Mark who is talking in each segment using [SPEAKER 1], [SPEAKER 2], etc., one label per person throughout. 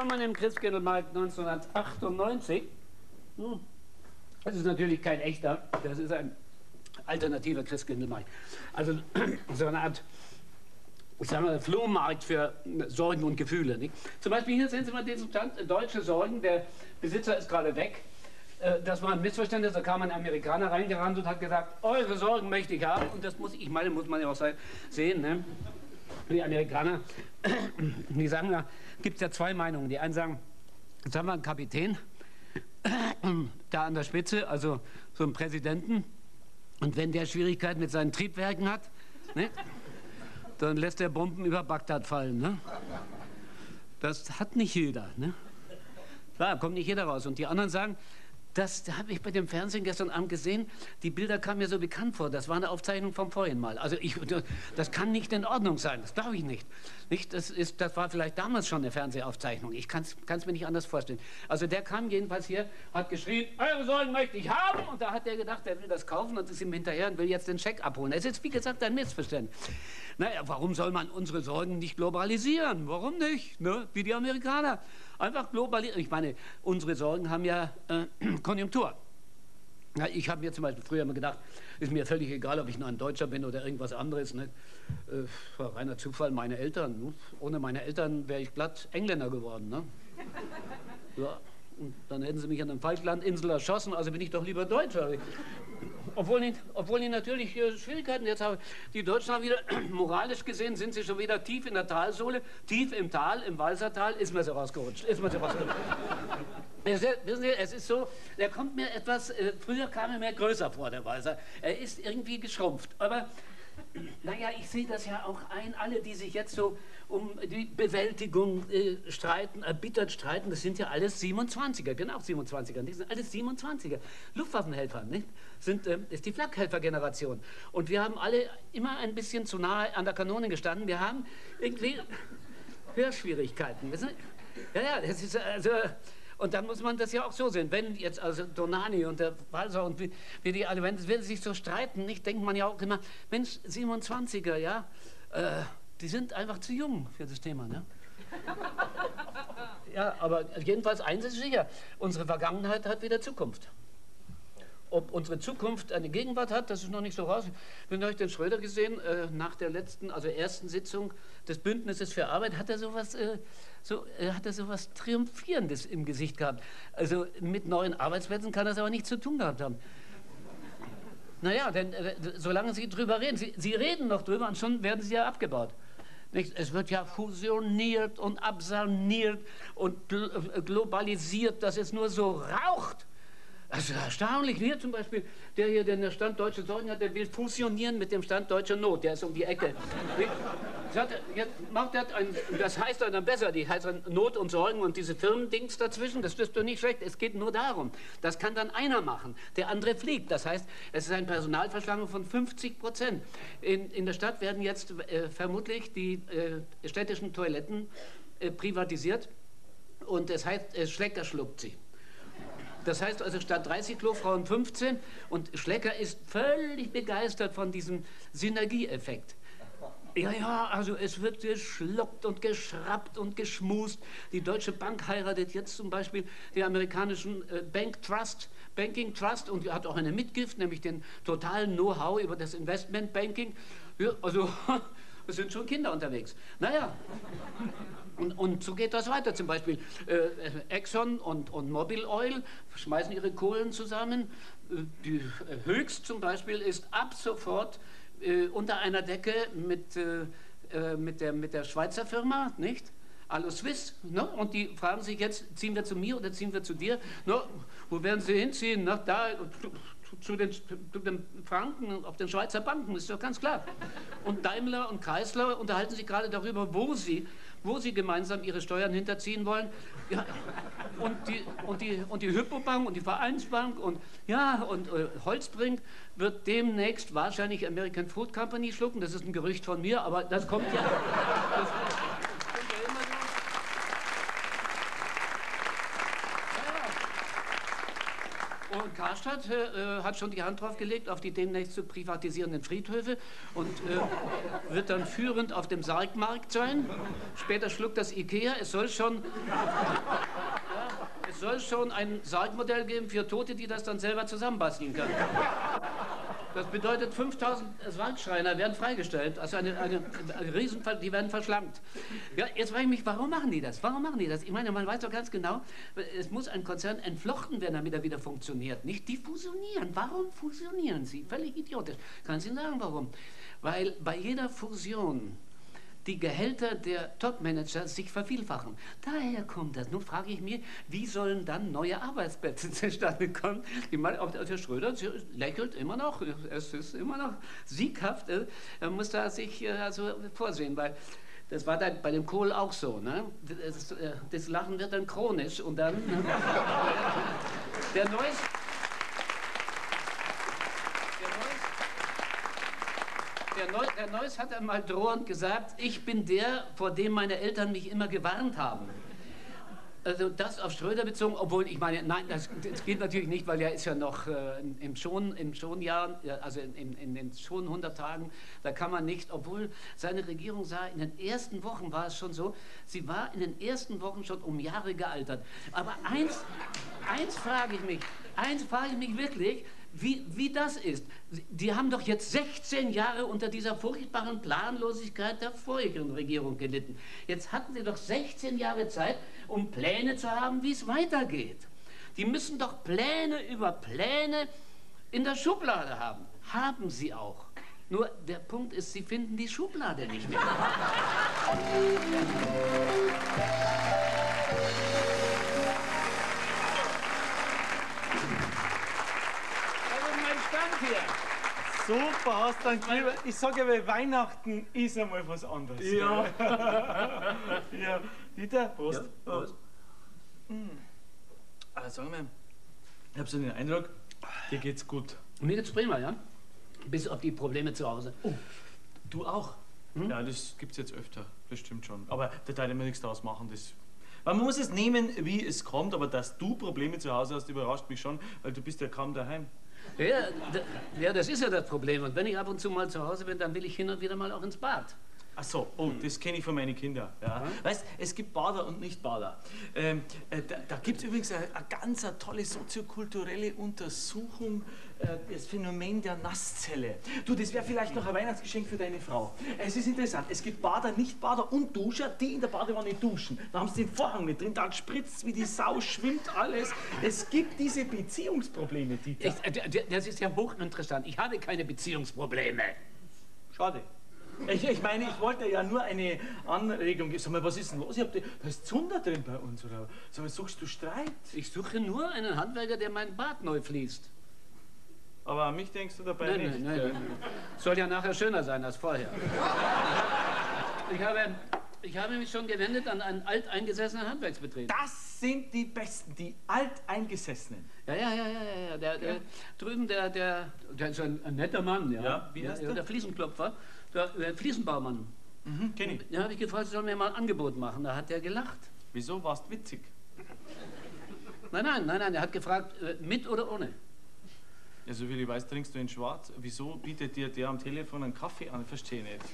[SPEAKER 1] Willkommen im Christkindlmarkt 1998. Hm. Das ist natürlich kein echter, das ist ein alternativer Christkindlmarkt. Also so eine Art ich sag mal, Flohmarkt für Sorgen und Gefühle. Nicht? Zum Beispiel hier sehen Sie mal diesen Stand, deutsche Sorgen, der Besitzer ist gerade weg. Äh, das war ein Missverständnis, da kam ein Amerikaner reingerannt und hat gesagt, eure Sorgen möchte ich haben. Und das muss ich meine, muss man ja auch sehen. Ne? Die Amerikaner, die sagen, da gibt es ja zwei Meinungen. Die einen sagen, jetzt haben wir einen Kapitän, da an der Spitze, also so einen Präsidenten. Und wenn der Schwierigkeiten mit seinen Triebwerken hat, ne? dann lässt er Bomben über Bagdad fallen. Ne? Das hat nicht jeder. Ne? Klar, kommt nicht jeder raus. Und die anderen sagen, das habe ich bei dem Fernsehen gestern Abend gesehen. Die Bilder kamen mir so bekannt vor. Das war eine Aufzeichnung vom vorhin mal. Also ich, das kann nicht in Ordnung sein. Das glaube ich nicht. nicht das, ist, das war vielleicht damals schon eine Fernsehaufzeichnung. Ich kann es mir nicht anders vorstellen. Also der kam jedenfalls hier, hat geschrien, eure Säulen möchte ich haben. Und da hat er gedacht, er will das kaufen und ist ihm hinterher und will jetzt den Scheck abholen. Es ist, wie gesagt, ein Missverständnis. Naja, warum soll man unsere Sorgen nicht globalisieren? Warum nicht? Ne? Wie die Amerikaner. Einfach globalisieren. Ich meine, unsere Sorgen haben ja äh, Konjunktur. Ja, ich habe mir zum Beispiel früher immer gedacht, ist mir völlig egal, ob ich nur ein Deutscher bin oder irgendwas anderes. Ne? Äh, war reiner Zufall, meine Eltern. Ne? Ohne meine Eltern wäre ich glatt Engländer geworden. Ne? Ja, und dann hätten sie mich an der Falklandinsel erschossen, also bin ich doch lieber Deutscher. Obwohl ich, obwohl ich natürlich äh, Schwierigkeiten jetzt habe. Die Deutschen haben wieder, moralisch gesehen, sind sie schon wieder tief in der Talsohle, tief im Tal, im Walsertal, ist mir so rausgerutscht. Ist mir so rausgerutscht. Wissen Sie, es ist so, der kommt mir etwas, äh, früher kam er mir größer vor, der Walser. Er ist irgendwie geschrumpft. Aber naja, ich sehe das ja auch ein, alle, die sich jetzt so um die Bewältigung äh, streiten, erbittert streiten, das sind ja alles 27er, genau 27er, die sind alles 27er. Luftwaffenhelfer, nicht? Sind, äh, ist die Flakhelfer-Generation. Und wir haben alle immer ein bisschen zu nahe an der Kanone gestanden. Wir haben irgendwie Hörschwierigkeiten. Ja, ja, das ist also... Und dann muss man das ja auch so sehen. Wenn jetzt also Donani und der Walser und wie, wie die alle, wenn, wenn sie sich so streiten, nicht, denkt man ja auch immer, Mensch, 27er, ja, äh, die sind einfach zu jung für das Thema, ne? ja, aber jedenfalls eins ist sicher, unsere Vergangenheit hat wieder Zukunft. Ob unsere Zukunft eine Gegenwart hat, das ist noch nicht so raus. Wir haben den Schröder gesehen, äh, nach der letzten, also ersten Sitzung des Bündnisses für Arbeit, hat er sowas, äh, so, äh, hat er sowas Triumphierendes im Gesicht gehabt. Also mit neuen Arbeitsplätzen kann das aber nichts zu tun gehabt haben. Naja, denn äh, solange Sie drüber reden, Sie, Sie reden noch drüber und schon werden Sie ja abgebaut. Nicht? Es wird ja fusioniert und absaniert und äh, globalisiert, dass es nur so raucht. Ist erstaunlich. Hier zum Beispiel, der hier, der den Stand Deutsche Sorgen hat, der will fusionieren mit dem Stand Deutsche Not. Der ist um die Ecke. Sagt, macht das, ein, das heißt dann besser, die heißt dann Not und Sorgen und diese Firmendings dazwischen, das ist doch nicht schlecht. Es geht nur darum, das kann dann einer machen, der andere fliegt. Das heißt, es ist eine Personalverschlangung von 50 Prozent. In, in der Stadt werden jetzt äh, vermutlich die äh, städtischen Toiletten äh, privatisiert und das heißt, äh, Schlecker schluckt sie. Das heißt also statt 30 Klofrauen 15 und Schlecker ist völlig begeistert von diesem Synergieeffekt. Ja, ja, also es wird geschluckt und geschrappt und geschmust. Die Deutsche Bank heiratet jetzt zum Beispiel den amerikanischen äh, Bank Trust, Banking Trust und hat auch eine Mitgift, nämlich den totalen Know-how über das Investmentbanking. Ja, also es sind schon Kinder unterwegs. Naja, und, und so geht das weiter. Zum Beispiel äh, Exxon und, und Mobil Oil schmeißen ihre Kohlen zusammen. Äh, die äh, Höchst zum Beispiel ist ab sofort äh, unter einer Decke mit, äh, äh, mit, der, mit der Schweizer Firma, nicht? Allo Swiss, ne? und die fragen sich jetzt, ziehen wir zu mir oder ziehen wir zu dir? Ne? Wo werden sie hinziehen? Ne? Da, zu den, zu den Franken auf den Schweizer Banken, ist doch ganz klar. Und Daimler und Chrysler unterhalten sich gerade darüber, wo sie, wo sie gemeinsam ihre Steuern hinterziehen wollen. Ja, und, die, und, die, und die Hypobank und die Vereinsbank und, ja, und äh, Holzbrink wird demnächst wahrscheinlich American Food Company schlucken. Das ist ein Gerücht von mir, aber das kommt ja. Das, Und Karstadt hat, äh, hat schon die Hand drauf gelegt auf die demnächst zu privatisierenden Friedhöfe und äh, wird dann führend auf dem Sargmarkt sein. Später schluckt das Ikea. Es soll schon, ja, es soll schon ein Sargmodell geben für Tote, die das dann selber zusammenbasteln können. Das bedeutet, 5000 Waldschreiner werden freigestellt. Also eine, eine, eine Riesenfall, die werden verschlammt. Ja, jetzt frage ich mich, warum machen die das? Warum machen die das? Ich meine, man weiß doch ganz genau, es muss ein Konzern entflochten werden, damit er wieder funktioniert. Nicht die fusionieren. Warum fusionieren sie? Völlig idiotisch. Kann ich Ihnen sagen, warum? Weil bei jeder Fusion die Gehälter der Topmanager sich vervielfachen. Daher kommt das. Nun frage ich mich, wie sollen dann neue Arbeitsplätze zustande kommen? Ich meine, auch der Schröder lächelt immer noch, es ist immer noch sieghaft. Er muss da sich äh, also vorsehen, weil das war dann bei dem Kohl auch so. Ne? Das, äh, das Lachen wird dann chronisch und dann. Ne? Der Neues. Der Neuss hat einmal drohend gesagt, ich bin der, vor dem meine Eltern mich immer gewarnt haben. Also das auf Schröder bezogen, obwohl ich meine, nein, das, das geht natürlich nicht, weil er ist ja noch äh, im, schon, im Schonjahr, also in, in, den schon 100 Tagen, da kann man nicht, obwohl seine Regierung sah, in den ersten Wochen war es schon so, sie war in den ersten Wochen schon um Jahre gealtert. Aber eins, eins frage ich mich, eins frage ich mich wirklich, wie, wie das ist. Die haben doch jetzt 16 Jahre unter dieser furchtbaren Planlosigkeit der vorigen Regierung gelitten. Jetzt hatten sie doch 16 Jahre Zeit, um Pläne zu haben, wie es weitergeht. Die müssen doch Pläne über Pläne in der Schublade haben. Haben sie auch. Nur der Punkt ist, sie finden die Schublade nicht mehr.
[SPEAKER 2] Super, hast dann lieber. Ich sage aber, Weihnachten ist einmal was anderes.
[SPEAKER 1] Ja.
[SPEAKER 2] ja. Dieter, Prost.
[SPEAKER 1] Ja, Prost.
[SPEAKER 2] Mhm. Also, sag mal, ich habe so den Eindruck, dir geht's gut.
[SPEAKER 1] Mir geht's prima, ja? Bis auf die Probleme zu Hause.
[SPEAKER 2] Oh, du auch? Hm? Ja, das gibt's jetzt öfter, das stimmt schon. Aber da darf ich mir nichts daraus machen, das man muss es nehmen, wie es kommt, aber dass du Probleme zu Hause hast, überrascht mich schon, weil du bist ja kaum daheim.
[SPEAKER 1] Ja, ja, das ist ja das Problem. Und wenn ich ab und zu mal zu Hause bin, dann will ich hin und wieder mal auch ins Bad.
[SPEAKER 2] Ach so, oh, das kenne ich von meinen Kindern. Ja. Mhm. Weißt, es gibt Bader und Nicht-Bader. Ähm, äh, da da gibt es übrigens eine, eine ganz eine tolle soziokulturelle Untersuchung, äh, das Phänomen der Nasszelle. Du, das wäre vielleicht noch ein Weihnachtsgeschenk für deine Frau. Es ist interessant, es gibt Bader, Nicht-Bader und Duscher, die in der Badewanne duschen. Da haben sie den Vorhang mit drin, dann spritzt wie die Sau, schwimmt alles. Es gibt diese Beziehungsprobleme, die.
[SPEAKER 1] Ich, äh, das ist ja hochinteressant. Ich habe keine Beziehungsprobleme.
[SPEAKER 2] Schade. Ich, ich meine, ich wollte ja nur eine Anregung geben. Sag mal, was ist denn los? Ich hab die, da ist Zunder drin bei uns, oder? Sag mal, suchst du Streit?
[SPEAKER 1] Ich suche nur einen Handwerker, der mein Bad neu fließt.
[SPEAKER 2] Aber an mich denkst du dabei
[SPEAKER 1] nein,
[SPEAKER 2] nicht?
[SPEAKER 1] Nein, nein, nein. Soll ja nachher schöner sein als vorher. Ich habe, ich habe mich schon gewendet an einen alteingesessenen Handwerksbetrieb.
[SPEAKER 2] Das sind die Besten, die Alteingesessenen.
[SPEAKER 1] Ja, ja, ja, ja, ja. Der, der, drüben, der, der, der ist ein, ein netter Mann, ja.
[SPEAKER 2] ja wie heißt
[SPEAKER 1] der? Der Fliesenklopfer. Der, der Fliesenbaumann.
[SPEAKER 2] Mhm, kenn ich.
[SPEAKER 1] Ja, habe ich gefragt, soll mir mal ein Angebot machen. Da hat er gelacht.
[SPEAKER 2] Wieso? Warst witzig?
[SPEAKER 1] Nein, nein, nein, nein. Er hat gefragt, äh, mit oder ohne.
[SPEAKER 2] Ja, so wie ich weiß, trinkst du in Schwarz. Wieso bietet dir der am Telefon einen Kaffee an? Verstehe nicht.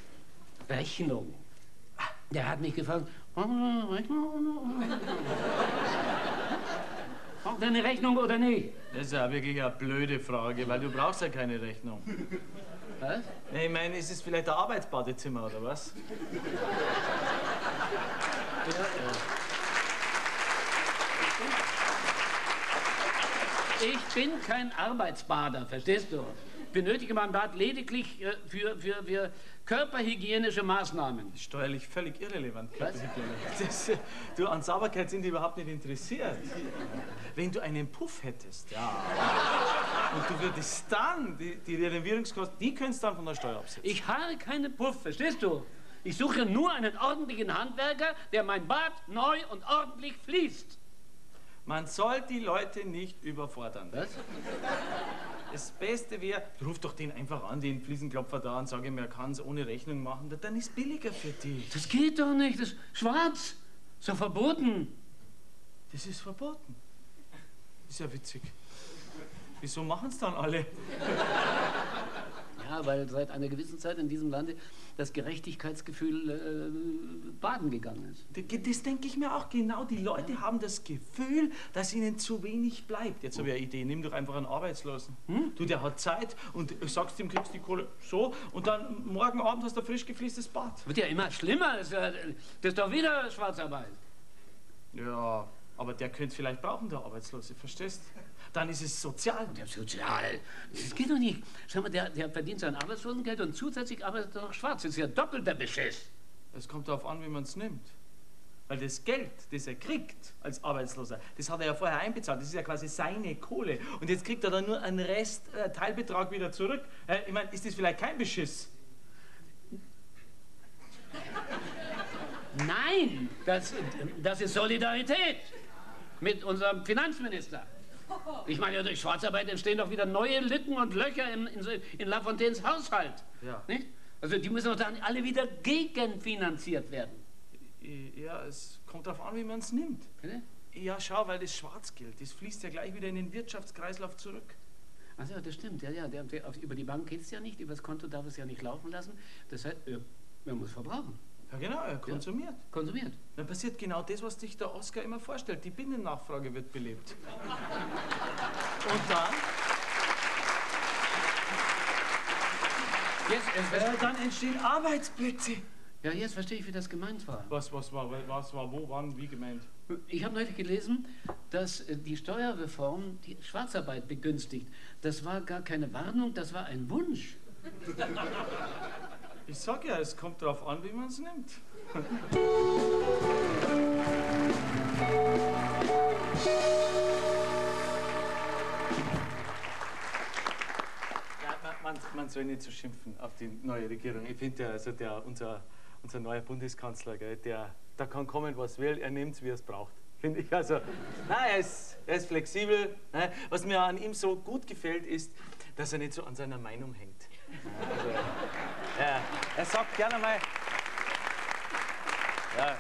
[SPEAKER 1] Rechnung. Der hat mich gefragt, Rechnung? Kommt eine Rechnung oder nicht?
[SPEAKER 2] Das ist ja wirklich eine blöde Frage, weil du brauchst ja keine Rechnung.
[SPEAKER 1] Was?
[SPEAKER 2] Ich meine, ist es vielleicht ein Arbeitsbadezimmer oder was?
[SPEAKER 1] Ja, ja. Ich bin kein Arbeitsbader, verstehst du? Ich benötige mein Bad lediglich äh, für, für, für körperhygienische Maßnahmen.
[SPEAKER 2] Steuerlich völlig irrelevant, Körperhygiene. Das, äh, du, an Sauberkeit sind die überhaupt nicht interessiert. Wenn du einen Puff hättest, ja. Und du würdest dann, die, die Renovierungskosten, die könntest du dann von der Steuer absetzen.
[SPEAKER 1] Ich habe keinen Puff, verstehst du? Ich suche nur einen ordentlichen Handwerker, der mein Bad neu und ordentlich fließt.
[SPEAKER 2] Man soll die Leute nicht überfordern.
[SPEAKER 1] Was?
[SPEAKER 2] Das Beste wäre, ruf doch den einfach an, den Fliesenklopfer da und sag ihm, er kann es ohne Rechnung machen, dann ist es billiger für dich.
[SPEAKER 1] Das geht doch nicht, das ist schwarz. So verboten.
[SPEAKER 2] Das ist verboten. Ist ja witzig. Wieso machen es dann alle?
[SPEAKER 1] Ja, weil seit einer gewissen Zeit in diesem Lande das Gerechtigkeitsgefühl äh, baden gegangen ist.
[SPEAKER 2] Das denke ich mir auch genau. Die Leute haben das Gefühl, dass ihnen zu wenig bleibt. Jetzt habe ich eine Idee. Nimm doch einfach einen Arbeitslosen. Hm? Du, der hat Zeit und sagst ihm, kriegst die Kohle so und dann morgen Abend hast du ein frisch gefließtes Bad.
[SPEAKER 1] Wird ja immer schlimmer. Das ist, das ist doch wieder Schwarzarbeit.
[SPEAKER 2] Ja, aber der könnte vielleicht brauchen, der Arbeitslose, verstehst? Dann ist es sozial.
[SPEAKER 1] Ja, sozial. Das geht doch nicht. Schau mal, der, der verdient sein Arbeitslosengeld und zusätzlich arbeitet er noch schwarz. Das ist ja doppelter Beschiss.
[SPEAKER 2] Es kommt darauf an, wie man es nimmt. Weil das Geld, das er kriegt als Arbeitsloser, das hat er ja vorher einbezahlt. Das ist ja quasi seine Kohle. Und jetzt kriegt er dann nur einen Rest, äh, Teilbetrag wieder zurück. Äh, ich meine, ist das vielleicht kein Beschiss?
[SPEAKER 1] Nein, das, das ist Solidarität mit unserem Finanzminister. Ich meine, durch Schwarzarbeit entstehen doch wieder neue Lücken und Löcher in, in, in Lafontaines Haushalt. Ja. Nicht? Also die müssen doch dann alle wieder gegenfinanziert werden.
[SPEAKER 2] Ja, es kommt darauf an, wie man es nimmt. Bitte? Ja, schau, weil das Schwarzgeld, das fließt ja gleich wieder in den Wirtschaftskreislauf zurück.
[SPEAKER 1] Also ja, das stimmt. Ja, ja, der, der, über die Bank geht es ja nicht, über das Konto darf es ja nicht laufen lassen. Das heißt, man muss verbrauchen.
[SPEAKER 2] Ja, genau, er konsumiert. Ja,
[SPEAKER 1] konsumiert.
[SPEAKER 2] Dann passiert genau das, was sich der Oscar immer vorstellt. Die Binnennachfrage wird belebt. Und dann. Jetzt, äh, dann entstehen Arbeitsplätze.
[SPEAKER 1] Ja, jetzt verstehe ich, wie das gemeint war.
[SPEAKER 2] Was, was war, was war, wo, wann, wie gemeint?
[SPEAKER 1] Ich habe neulich gelesen, dass äh, die Steuerreform die Schwarzarbeit begünstigt. Das war gar keine Warnung, das war ein Wunsch.
[SPEAKER 2] Ich sag ja, es kommt darauf an, wie man es nimmt. Ja, man, man, soll nicht so schimpfen auf die neue Regierung. Ich finde, also der, unser, unser neuer Bundeskanzler, gell, der, da kann kommen, was will, er nimmt es, wie er es braucht. Finde ich also. Nein, er ist, er ist flexibel. Ne? Was mir an ihm so gut gefällt, ist, dass er nicht so an seiner Meinung hängt. Also, ja, er sagt gerne mal. Ja,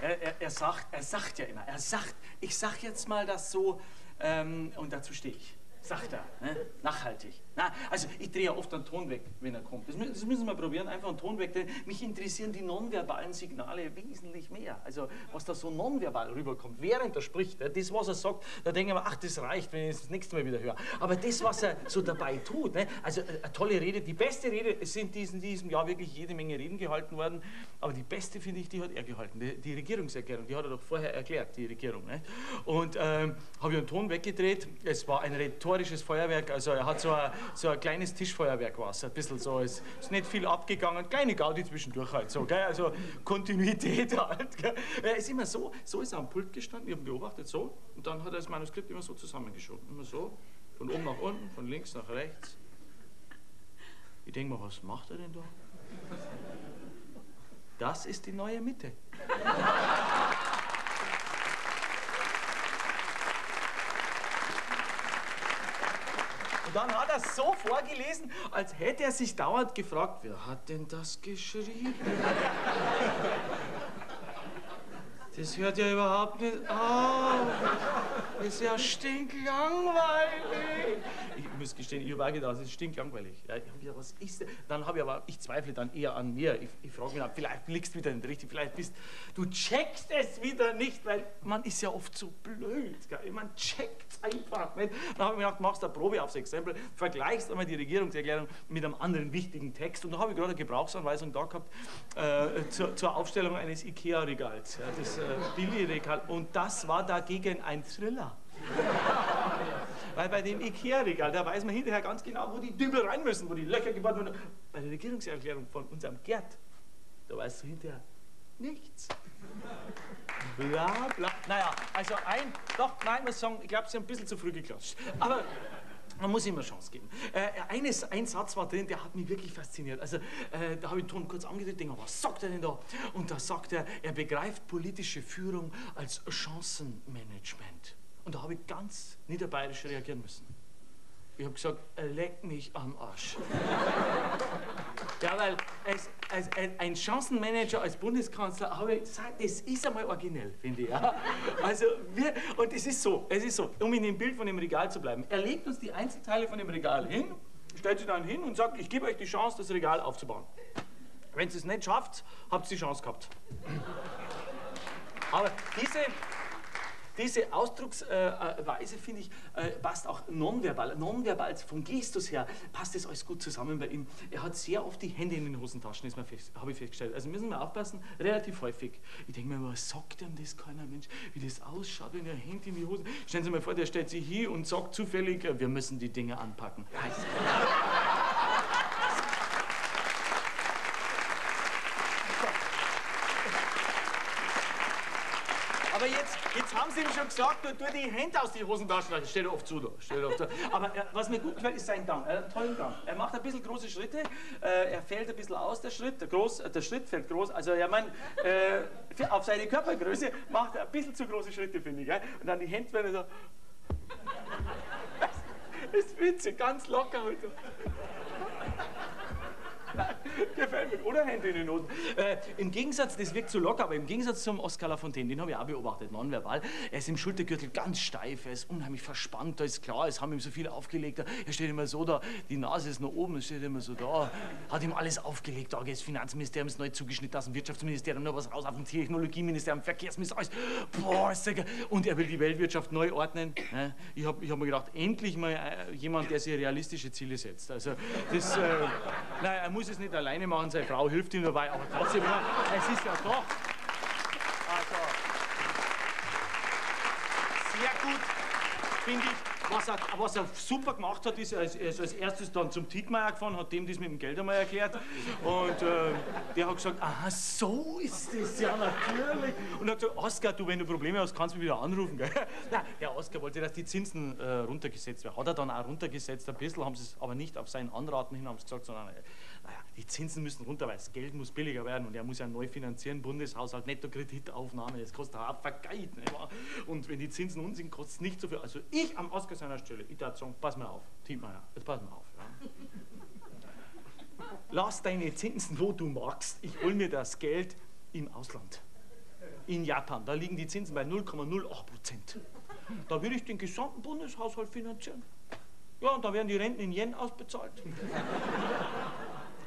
[SPEAKER 2] er, er, er, sagt, er sagt ja immer, er sagt, ich sag jetzt mal das so ähm, und dazu stehe ich sagt er. Ne? Nachhaltig. Na, also ich drehe ja oft einen Ton weg, wenn er kommt. Das, das, müssen wir probieren, einfach einen Ton weg. Denn mich interessieren die nonverbalen Signale wesentlich mehr. Also was da so nonverbal rüberkommt, während er spricht. Das, was er sagt, da denke ich mir, ach, das reicht, wenn ich das, das nächste Mal wieder höre. Aber das, was er so dabei tut, ne? also äh, eine tolle Rede, die beste Rede, es sind in diesem Jahr wirklich jede Menge Reden gehalten worden, aber die beste, finde ich, die hat er gehalten. Die, die, Regierungserklärung, die hat er doch vorher erklärt, die Regierung. Ne? Und ähm, habe ich einen Ton weggedreht. Es war ein rhetorisches Feuerwerk, also er hat so ein so ein kleines Tischfeuerwerk war es, ein bisschen so. Es ist nicht viel abgegangen, kleine Gaudi zwischendurch halt so, gell? also Kontinuität halt. Gell? Er ist immer so, so ist er am Pult gestanden, ich habe beobachtet so und dann hat er das Manuskript immer so zusammengeschoben, immer so, von oben nach unten, von links nach rechts. Ich denke mal, was macht er denn da? Das ist die neue Mitte. Dann hat er so vorgelesen, als hätte er sich dauernd gefragt, wer hat denn das geschrieben? Das hört ja überhaupt nicht auf. Das ist ja stinklangweilig. Muss gestehen, ich habe auch gedacht, das ist stinklangweilig. Ja, ich habe gedacht, was ist das? Dann habe ich aber, ich zweifle dann eher an mir. Ich, ich frage mich, vielleicht liegst du wieder nicht richtig, vielleicht bist du checkst es wieder nicht, weil man ist ja oft so blöd. Gell? Man checkt es einfach nicht. Dann habe ich mir gedacht, machst eine Probe aufs Exempel, vergleichst einmal die Regierungserklärung mit einem anderen wichtigen Text. Und da habe ich gerade eine Gebrauchsanweisung da gehabt äh, zur, zur, Aufstellung eines Ikea-Regals. Ja, das äh, Billigregal. Und das war dagegen ein Thriller. Weil bei dem Ikea-Regal, da weiß man hinterher ganz genau, wo die Dübel rein müssen, wo die Löcher gebaut werden. Bei der Regierungserklärung von unserem Gerd, da weißt du hinterher nichts. Bla bla. Naja, also ein, doch, nein, muss sagen, ich glaube, sie haben ein bisschen zu früh geklatscht. Aber man muss immer Chance geben. Äh, eines, ein Satz war drin, der hat mich wirklich fasziniert. Also, äh, da habe ich den Ton kurz angedreht, denke, was sagt er denn da? Und da sagt er, er begreift politische Führung als Chancenmanagement. Und da habe ich ganz niederbayerisch reagieren müssen. Ich habe gesagt, leck mich am Arsch. Ja, weil als, als, ein, Chancenmanager als Bundeskanzler, habe ich gesagt, das ist einmal originell, finde ich. Ja? Also, wir, und es ist so, es ist so, um in dem Bild von dem Regal zu bleiben. Er legt uns die Einzelteile von dem Regal hin, stellt sie dann hin und sagt, ich gebe euch die Chance, das Regal aufzubauen. Wenn ihr es nicht schafft, habt ihr die Chance gehabt. Aber diese, diese Ausdrucksweise, finde ich, äh, passt auch nonverbal. Nonverbal, vom Gestus her, passt das alles gut zusammen bei ihm. Er hat sehr oft die Hände in den Hosentaschen, habe ich festgestellt. Also müssen wir aufpassen, relativ häufig. Ich denke mir, was sagt ihm das keiner Mensch, wie das ausschaut, wenn er Hände in die Hose... Stellen Sie mal vor, der stellt sich hier und sagt zufällig, äh, wir müssen die Dinge anpacken. Aber jetzt, jetzt haben Sie ihm schon gesagt, du, tu die Hände aus die Hosentaschen. Das steht oft zu, da. Steht oft zu. Aber er, was mir gut gefällt, ist sein Gang. Er hat einen tollen Gang. Er macht ein bisschen große Schritte. Äh, er fällt ein bisschen aus, der Schritt. Der, groß, äh, der Schritt fällt groß. Also, ja, mein, äh, auf seine Körpergröße macht er ein bisschen zu große Schritte, finde ich. Gell? Und dann die Hände werden so. Das ist witzig, ganz locker heute. Gefällt mir. Oder Hände in den Noten. Äh, Im Gegensatz, das wirkt so locker, aber im Gegensatz zum Oscar Lafontaine, den habe ich auch beobachtet, nonverbal, er ist im Schultergürtel ganz steif, er ist unheimlich verspannt, da ist klar, es haben ihm so viele aufgelegt, er steht immer so da, die Nase ist noch oben, er steht immer so da, hat ihm alles aufgelegt, da geht das Finanzministerium ist neu zugeschnitten, dem Wirtschaftsministerium noch was raus, auf dem Technologieministerium, Verkehrsministerium, alles. Boah, ist der geil. Und er will die Weltwirtschaft neu ordnen. Ich habe ich hab mir gedacht, endlich mal äh, jemand, der sich realistische Ziele setzt. Also, das, äh, nein, er muss es nicht alleine machen, seine Frau hilft ihm dabei, aber trotzdem, es ist ja doch. Also, sehr gut, finde ich. Was er, was er super gemacht hat, ist, er ist als erstes dann zum Tietmeier gefahren, hat dem das mit dem Geld einmal erklärt. Und äh, der hat gesagt, aha, so ist das, ja natürlich. Und er hat gesagt, Oskar, du, wenn du Probleme hast, kannst du mich wieder anrufen. Gell? Nein, der Oskar wollte, dass die Zinsen äh, runtergesetzt werden. Hat er dann auch runtergesetzt, ein bisschen, haben sie es aber nicht auf seinen Anraten hin, haben sie gesagt, sondern naja, die Zinsen müssen runter, weil das Geld muss billiger werden und er muss ja neu finanzieren, Bundeshaushalt, Netto-Kreditaufnahme, das kostet Vergeid. Ne? Und wenn die Zinsen sind, kostet es nicht so viel. Also ich am Oscar seiner Stelle, ich würde sagen, pass mal auf, Tietmeier, jetzt pass mal auf. Ja. Lass deine Zinsen, wo du magst. Ich hol mir das Geld im Ausland. In Japan, da liegen die Zinsen bei 0,08 Prozent. Da würde ich den gesamten Bundeshaushalt finanzieren. Ja, und da werden die Renten in Yen ausbezahlt.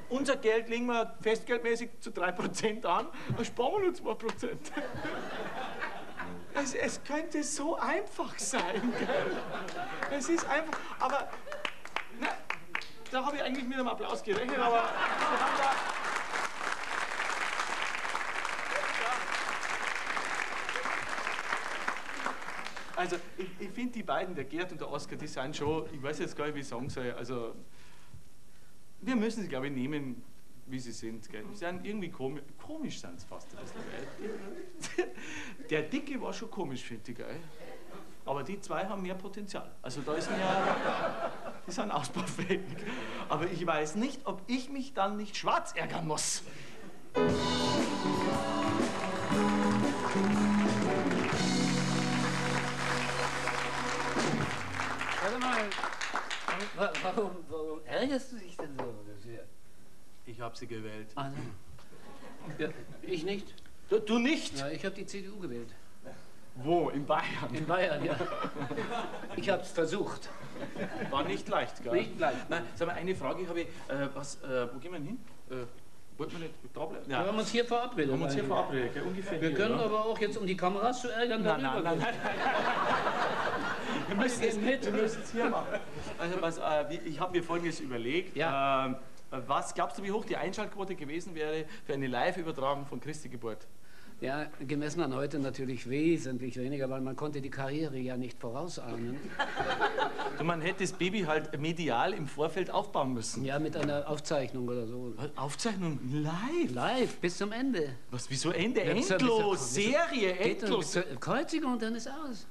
[SPEAKER 2] Unser Geld legen wir festgeldmäßig zu 3% an, dann sparen wir nur 2%. Es, es könnte so einfach sein. Gell? Es ist einfach, aber na, da habe ich eigentlich mit einem Applaus gerechnet, aber wir haben da. Also, ich, ich finde die beiden, der Gerd und der Oskar, die sind schon, ich weiß jetzt gar nicht, wie ich sagen soll, also wir müssen sie, glaube ich, nehmen, wie sie sind. Gell? Sie sind irgendwie komisch, komisch sind sie fast ein bisschen. Der Dicke war schon komisch, finde ich. Gell? Aber die zwei haben mehr Potenzial. Also da ist ja, die sind ausbaufähig. Aber ich weiß nicht, ob ich mich dann nicht schwarz ärgern muss.
[SPEAKER 1] Warte mal, warum, warum ärgerst du dich denn?
[SPEAKER 2] Ich habe sie gewählt.
[SPEAKER 1] Also, ja, ich nicht.
[SPEAKER 2] Du, du nicht?
[SPEAKER 1] Ja, ich habe die CDU gewählt.
[SPEAKER 2] Wo? In Bayern?
[SPEAKER 1] In Bayern, ja. Ich habe es versucht.
[SPEAKER 2] War nicht leicht, gell?
[SPEAKER 1] Nicht leicht.
[SPEAKER 2] Nein, sag mal, eine Frage habe ich. Äh, was, äh, wo gehen wir denn hin? Äh, wollten wir nicht da bleiben?
[SPEAKER 1] Ja. Wir haben uns hier verabredet.
[SPEAKER 2] Wir haben uns hier verabredet, gell? ungefähr.
[SPEAKER 1] Wir
[SPEAKER 2] hier,
[SPEAKER 1] können
[SPEAKER 2] oder?
[SPEAKER 1] aber auch jetzt, um die Kameras zu ärgern,
[SPEAKER 2] Nein,
[SPEAKER 1] darüber
[SPEAKER 2] nein, nein, nein. Wir müssen es
[SPEAKER 1] mit.
[SPEAKER 2] wir müssen es hier machen. Also, was, äh, ich habe mir Folgendes überlegt.
[SPEAKER 1] Ja.
[SPEAKER 2] Was glaubst du, wie hoch die Einschaltquote gewesen wäre für eine Live-Übertragung von Christi Geburt?
[SPEAKER 1] Ja, gemessen an heute natürlich wesentlich weniger, weil man konnte die Karriere ja nicht vorausahnen.
[SPEAKER 2] Du, man hätte das Baby halt medial im Vorfeld aufbauen müssen.
[SPEAKER 1] Ja, mit einer Aufzeichnung oder so.
[SPEAKER 2] Aufzeichnung live?
[SPEAKER 1] Live, bis zum Ende.
[SPEAKER 2] Was, wieso Ende?
[SPEAKER 1] Ja,
[SPEAKER 2] Endlos,
[SPEAKER 1] wieso-
[SPEAKER 2] Serie,
[SPEAKER 1] Geht doch
[SPEAKER 2] endlos.
[SPEAKER 1] zur Kreuzigung und dann ist aus.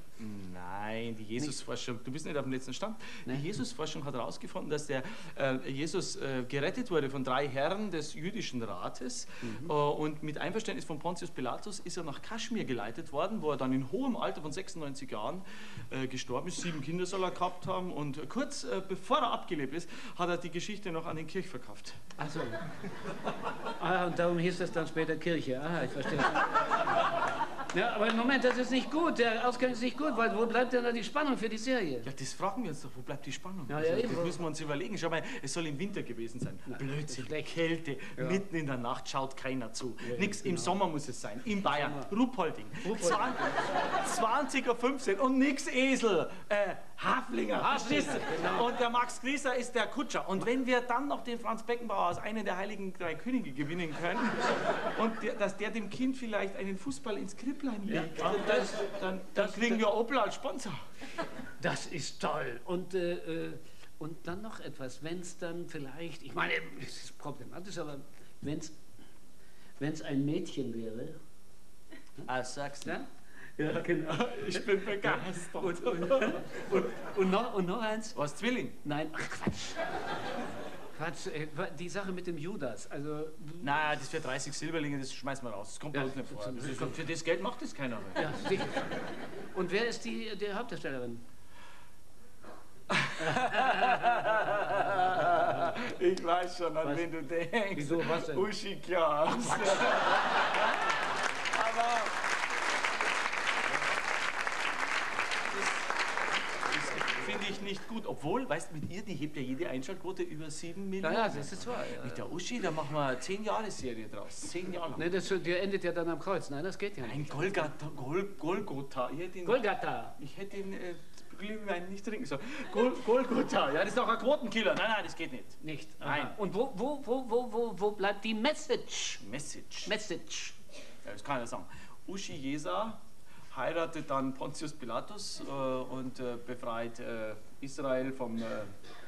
[SPEAKER 2] Nein, die Jesusforschung, du bist nicht auf dem letzten Stand. Die Jesusforschung hat herausgefunden, dass der äh, Jesus äh, gerettet wurde von drei Herren des jüdischen Rates
[SPEAKER 1] Mhm.
[SPEAKER 2] äh, und mit Einverständnis von Pontius Pilatus ist er nach Kaschmir geleitet worden, wo er dann in hohem Alter von 96 Jahren äh, gestorben ist. Sieben Kinder soll er gehabt haben und kurz äh, bevor er abgelebt ist, hat er die Geschichte noch an den Kirch verkauft.
[SPEAKER 1] Ach so. Ah, und darum hieß das dann später Kirche. Ah, ich verstehe. Ja, aber im Moment, das ist nicht gut. Der Ausgang ist nicht gut, weil wo bleibt denn da die Spannung für die Serie?
[SPEAKER 2] Ja, das fragen wir uns doch, wo bleibt die Spannung?
[SPEAKER 1] Ja, ja,
[SPEAKER 2] also,
[SPEAKER 1] eben.
[SPEAKER 2] das müssen wir uns überlegen. Schau mal, es soll im Winter gewesen sein. Blödsinn,
[SPEAKER 1] schlecht.
[SPEAKER 2] Kälte,
[SPEAKER 1] Ja.
[SPEAKER 2] mitten in der Nacht schaut keiner zu. Nix, im
[SPEAKER 1] genau.
[SPEAKER 2] Sommer muss es sein, in Bayern. Ruppolding.
[SPEAKER 1] Ruppolding.
[SPEAKER 2] 20.15 Uhr und nix Esel, äh, Haflinger, verstehst
[SPEAKER 1] genau.
[SPEAKER 2] Und der Max Grieser ist der Kutscher. Und wenn wir dann noch den Franz Beckenbauer als einen der heiligen drei Könige gewinnen können und der, dass der dem Kind vielleicht einen Fußball ins Legt,
[SPEAKER 1] Ja,
[SPEAKER 2] dann,
[SPEAKER 1] das-
[SPEAKER 2] dann, dann kriegen wir Opel als Sponsor.
[SPEAKER 1] Das ist toll. Und, äh, äh, und dann noch etwas, wenn es dann vielleicht, ich meine, es ist problematisch, aber wenn es ein Mädchen wäre,
[SPEAKER 2] Ah, sagst
[SPEAKER 1] ja? Ja, genau.
[SPEAKER 2] Ich bin begeistert.
[SPEAKER 1] Und, und, und, und, noch, und noch eins?
[SPEAKER 2] Was, Zwilling?
[SPEAKER 1] Nein, ach Quatsch. Quatsch, äh, die Sache mit dem Judas, also,
[SPEAKER 2] Nein, das für 30 Silberlinge, das schmeißen wir raus. Das kommt bei
[SPEAKER 1] Ja,
[SPEAKER 2] uns nicht vor.
[SPEAKER 1] das-
[SPEAKER 2] ist, für das Geld macht das keiner mehr.
[SPEAKER 1] ja, sicher. Und wer ist die, die Hauptdarstellerin?
[SPEAKER 2] Ich weiß schon, an
[SPEAKER 1] Was?
[SPEAKER 2] wen du denkst.
[SPEAKER 1] Wieso, was denn?
[SPEAKER 2] Uschi Glas. Aber das, nicht gut. Obwohl, weißt du, mit ihr, die hebt ja jede Einschaltquote über 7 Millionen.
[SPEAKER 1] Ja, ja, das ist wahr. Ja.
[SPEAKER 2] Mit der Uschi, da machen wir eine 10-Jahres-Serie draus. 10 Jahre lang.
[SPEAKER 1] Nee, das, der endet ja dann am Kreuz. Nein, das geht ja nicht.
[SPEAKER 2] Ein Golgatha, Gol, Golgotha. Ich hätte ihn,
[SPEAKER 1] Golgatha.
[SPEAKER 2] ich hätte ihn äh, Glühwein nicht trinken sollen. Gol, Golgotha, ja, das ist doch ein Quotenkiller. Nein, nein, das geht nicht.
[SPEAKER 1] Nicht.
[SPEAKER 2] Nein.
[SPEAKER 1] Aha. Und wo, wo, wo, wo, wo, wo bleibt die Message?
[SPEAKER 2] Message.
[SPEAKER 1] Message.
[SPEAKER 2] Ja, das kann ich sagen. Uschi Jesa heiratet dann Pontius Pilatus äh, und äh, befreit äh, Israel vom äh,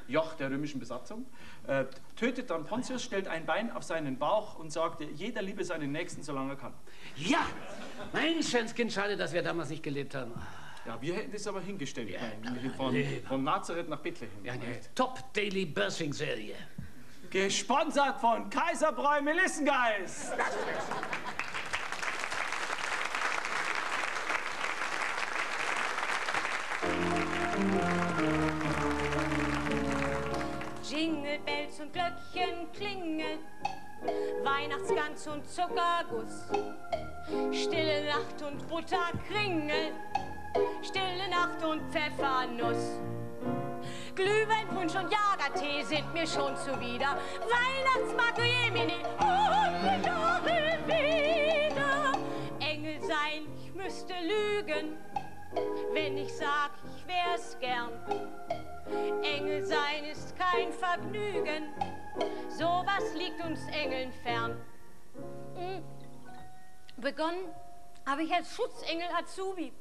[SPEAKER 2] Joch der römischen Besatzung. Äh, tötet dann Pontius, stellt ein Bein auf seinen Bauch und sagt, jeder liebe seinen Nächsten, solange er kann.
[SPEAKER 1] Ja! Menschenskind, schade, dass wir damals nicht gelebt haben.
[SPEAKER 2] Ja, wir hätten das aber hingestellt.
[SPEAKER 1] Ja,
[SPEAKER 2] von, von Nazareth nach Bethlehem.
[SPEAKER 1] Ja, eine Top-Daily-Birthing-Serie.
[SPEAKER 2] Gesponsert von Kaiserbräu Melissengeist.
[SPEAKER 3] Jingle Bells und Glöckchen klingeln, Weihnachtsgans und Zuckerguss, Stille Nacht und Butterkringel, Stille Nacht und Pfeffernuss. Glühwein, Punsch und Jagertee sind mir schon zuwider. Weihnachtsmarkt, Jemini, und Jahre wieder. Engel sein, ich müsste lügen, wenn ich sag, wär's gern. Engel sein ist kein Vergnügen, sowas liegt uns Engeln fern. Mm. Begonnen habe ich als Schutzengel Azubi.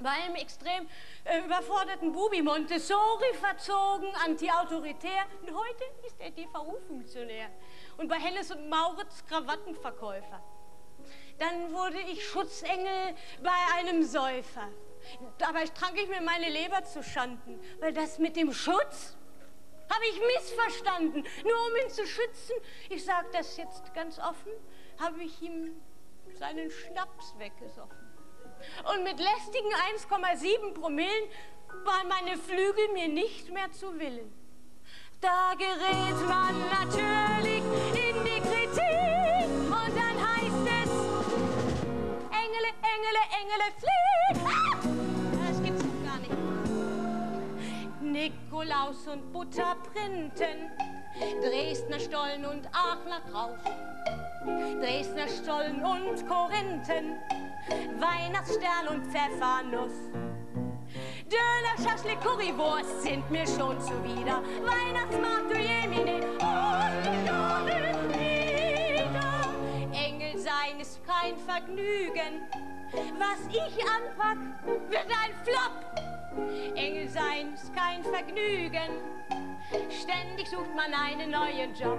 [SPEAKER 3] Bei einem extrem äh, überforderten Bubi Montessori verzogen, anti-autoritär. Und heute ist er DVU-Funktionär. Und bei Hennes und Mauritz Krawattenverkäufer. Dann wurde ich Schutzengel bei einem Säufer. Dabei trank ich mir meine Leber zu Schanden, weil das mit dem Schutz habe ich missverstanden. Nur um ihn zu schützen, ich sage das jetzt ganz offen, habe ich ihm seinen Schnaps weggesoffen. Und mit lästigen 1,7 Promillen waren meine Flügel mir nicht mehr zu willen. Da gerät man natürlich in die Kritik und dann heißt Engele, Engele, Engele, flieg! Ah! Das gibt's doch gar nicht. Nikolaus und Butterprinten, Dresdner Stollen und Aachener Krausch, Dresdner Stollen und Korinthen, Weihnachtsstern und Pfeffernuss. Döner, Schaschlik, Currywurst sind mir schon zuwider. Weihnachtsmarkt, du Jemine, und Jahre kein Vergnügen. Was ich anpack, wird ein Flop. Engel sein ist kein Vergnügen. Ständig sucht man einen neuen Job.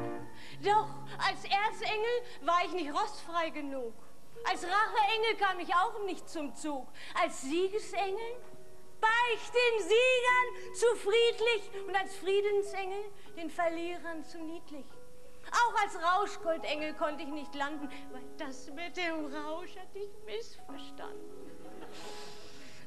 [SPEAKER 3] Doch als Erzengel war ich nicht rostfrei genug. Als Racheengel kam ich auch nicht zum Zug. Als Siegesengel beicht den Siegern zu friedlich und als Friedensengel den Verlierern zu niedlich. Auch als Rauschgoldengel konnte ich nicht landen, weil das mit dem Rausch hatte ich missverstanden.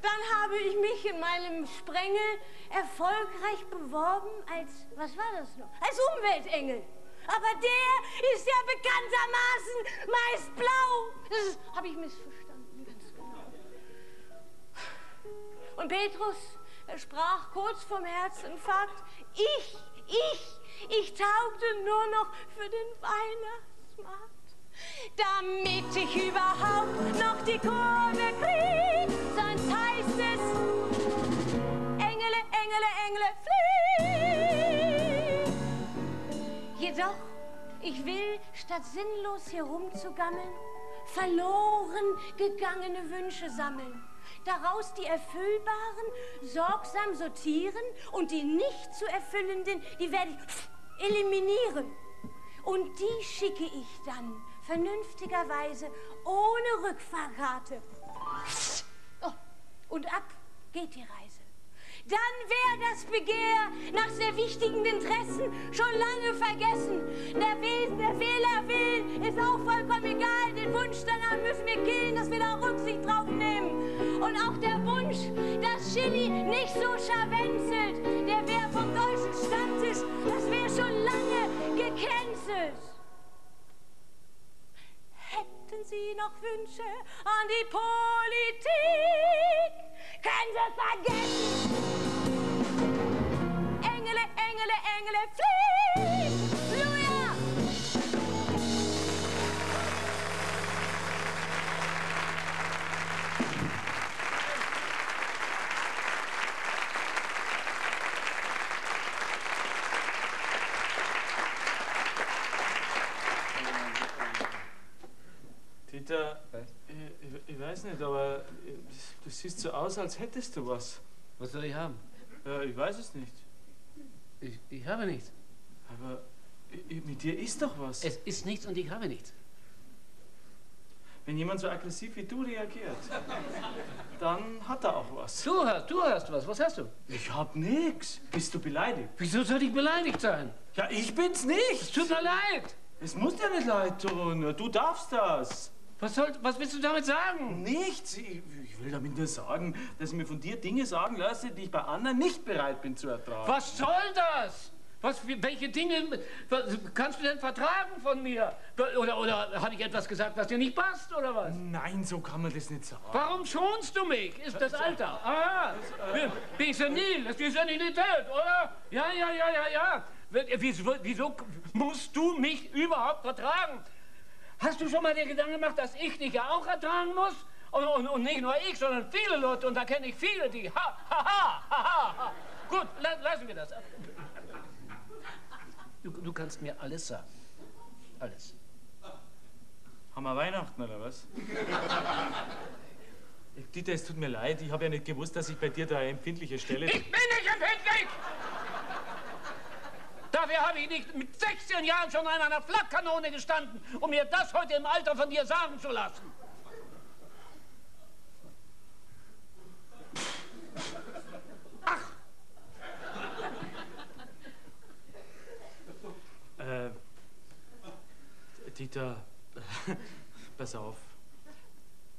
[SPEAKER 3] Dann habe ich mich in meinem Sprengel erfolgreich beworben als, was war das noch? Als Umweltengel. Aber der ist ja bekanntermaßen meist blau. Das habe ich missverstanden, ganz genau. Und Petrus sprach kurz vorm Herzinfarkt, ich, ich, ich taugte nur noch für den Weihnachtsmarkt. Damit ich überhaupt noch die Kurve krieg, sonst heißt es Engele, Engele, Engele, flieh. Jedoch, ich will, statt sinnlos hier rumzugammeln, verloren gegangene Wünsche sammeln daraus die erfüllbaren sorgsam sortieren und die nicht zu erfüllenden, die werde ich eliminieren. Und die schicke ich dann vernünftigerweise ohne Rückfahrkarte. Oh, und ab geht die Reise. Dann wäre das Begehr nach sehr wichtigen Interessen schon lange vergessen. Der Wesen, der Fehler will, ist auch vollkommen egal. Den Wunsch danach müssen wir killen, dass wir da Rücksicht drauf nehmen. Und auch der Wunsch, dass Chili nicht so scharwenzelt, der wäre vom deutschen Stammtisch, das wäre schon lange gecancelt. Hätten Sie noch Wünsche an die Politik? Können Sie vergessen? Engele, Engele, Engele, flieg! Halleluja!
[SPEAKER 2] Dieter, ich, ich, weiß nicht, aber du siehst so aus, als hättest du was.
[SPEAKER 1] Was soll ich haben?
[SPEAKER 2] Ja, ich weiß es nicht.
[SPEAKER 1] Ich, ich habe nichts.
[SPEAKER 2] Aber ich, mit dir ist doch was.
[SPEAKER 1] Es ist nichts und ich habe nichts.
[SPEAKER 2] Wenn jemand so aggressiv wie du reagiert, dann hat er auch was.
[SPEAKER 1] Du hast, du hast was. Was hast du?
[SPEAKER 2] Ich hab nix. Bist du beleidigt?
[SPEAKER 1] Wieso soll ich beleidigt sein?
[SPEAKER 2] Ja, ich bin's
[SPEAKER 1] Es
[SPEAKER 2] nicht.
[SPEAKER 1] tut mir leid.
[SPEAKER 2] Es muss dir nicht leid tun. Du darfst das.
[SPEAKER 1] Was, soll, was willst du damit sagen?
[SPEAKER 2] Nichts. Ich, ich will damit nur sagen, dass ich mir von dir Dinge sagen lasse, die ich bei anderen nicht bereit bin zu ertragen.
[SPEAKER 1] Was soll das? Was, welche Dinge was, kannst du denn vertragen von mir? Oder, oder habe ich etwas gesagt, was dir nicht passt, oder was?
[SPEAKER 2] Nein, so kann man das nicht sagen.
[SPEAKER 1] Warum schonst du mich? Ist das Alter? Ah, bin ich senil? Das ist die Senilität, oder? Ja, ja, ja, ja, ja. Wieso, wieso musst du mich überhaupt vertragen? Hast du schon mal dir Gedanken gemacht, dass ich dich ja auch ertragen muss? Und, und, und nicht nur ich, sondern viele Leute, und da kenne ich viele, die ha, ha, ha, ha, ha. Gut, la, lassen wir das. Du, du kannst mir alles sagen. Alles.
[SPEAKER 2] Haben wir Weihnachten oder was? Dieter, es tut mir leid, ich habe ja nicht gewusst, dass ich bei dir da eine empfindliche Stelle.
[SPEAKER 1] Ich bin nicht empfindlich! Dafür habe ich nicht mit 16 Jahren schon an einer Flakkanone gestanden, um mir das heute im Alter von dir sagen zu lassen.
[SPEAKER 2] Äh, Dieter, pass auf.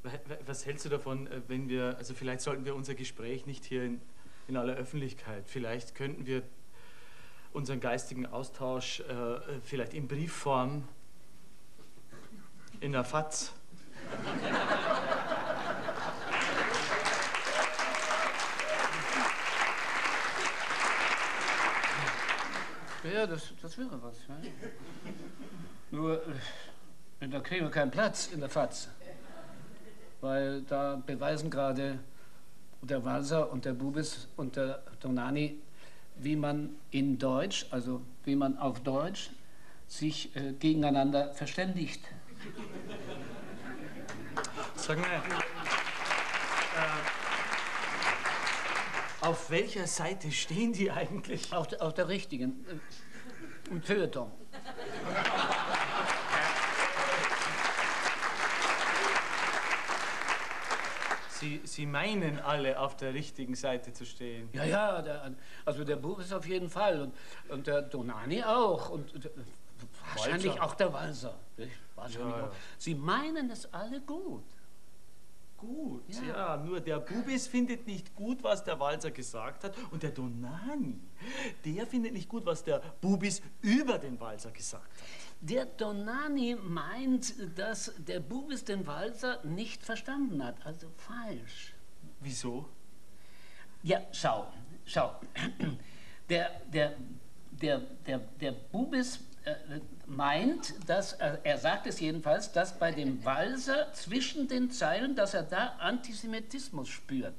[SPEAKER 2] Wa- wa- Was hältst du davon, äh, wenn wir, also vielleicht sollten wir unser Gespräch nicht hier in, in aller Öffentlichkeit, vielleicht könnten wir unseren geistigen Austausch äh, vielleicht in Briefform in der FAZ.
[SPEAKER 1] Ja, das, das wäre was. Ja. Nur, äh, da kriegen wir keinen Platz in der FAZ. Weil da beweisen gerade der Walser und der Bubis und der Donani, wie man in Deutsch, also wie man auf Deutsch, sich äh, gegeneinander verständigt.
[SPEAKER 2] Sag mal, äh, auf welcher Seite stehen die eigentlich?
[SPEAKER 1] Auf, der- auf der richtigen. Äh, Im Feuilleton.
[SPEAKER 2] Sie, Sie meinen alle auf der richtigen Seite zu stehen.
[SPEAKER 1] Ja, ja, der, also der Bubis auf jeden Fall und, und der Donani auch und äh, wahrscheinlich
[SPEAKER 2] Walzer.
[SPEAKER 1] auch der Walser. nicht? Wahrscheinlich
[SPEAKER 2] Ja, ja.
[SPEAKER 1] auch. Sie meinen es alle gut.
[SPEAKER 2] Gut,
[SPEAKER 1] Ja.
[SPEAKER 2] ja. nur der Bubis findet nicht gut, was der Walzer gesagt hat und der Donani, der findet nicht gut, was der Bubis über den Walzer gesagt hat.
[SPEAKER 1] Der Donani meint, dass der Bubis den Walser nicht verstanden hat, also falsch.
[SPEAKER 2] Wieso?
[SPEAKER 1] Ja, schau, schau. Der, der, der, der, der Bubis äh, meint, dass, er, er sagt es jedenfalls, dass bei dem Walser zwischen den Zeilen, dass er da Antisemitismus spürt.